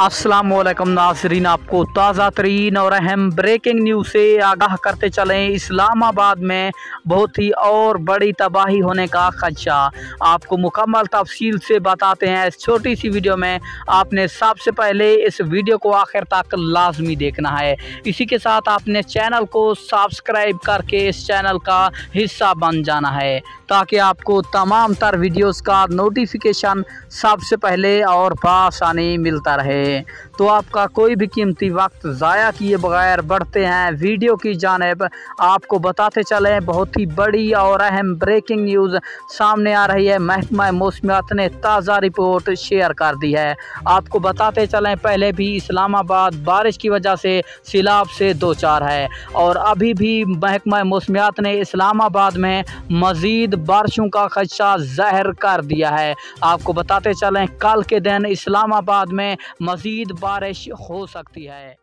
वालेकुम नाजरीन, आपको ताज़ा तरीन और अहम ब्रेकिंग न्यूज़ से आगाह करते चलें इस्लामाबाद में बहुत ही और बड़ी तबाही होने का खदशा। आपको मुकम्मल तफसील से बताते हैं, इस छोटी सी वीडियो में आपने सबसे पहले इस वीडियो को आखिर तक लाजमी देखना है। इसी के साथ आपने चैनल को सब्सक्राइब करके इस चैनल का हिस्सा बन जाना है, ताकि आपको तमाम तर वीडियोज़ का नोटिफिकेशन सबसे पहले और बासानी मिलता रहे। तो आपका कोई भी कीमती वक्त ज़ाया किए बगैर बढ़ते हैं। वीडियो की जानब आपको बताते चलें, बहुत ही बड़ी और अहम ब्रेकिंग न्यूज़ सामने आ रही है। महकमा मौसमियात ने ताज़ा रिपोर्ट शेयर कर दी है। आपको बताते चलें, पहले भी इस्लामाबाद बारिश की वजह से सैलाब से दो चार है और अभी भी महकमा मौसमियात ने इस्लामाबाद में मज़ीद बारिशों का खदशा ज़ाहिर कर दिया है। आपको बताते चलें, कल के दिन इस्लामाबाद में मज़ीद बारिश हो सकती है।